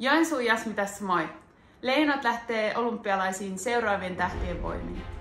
Joensuu Jasmi tässä moi. Leijonat lähtee olympialaisiin seuraavien tähtien voimiin.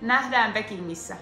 Nähdään Pekingissä.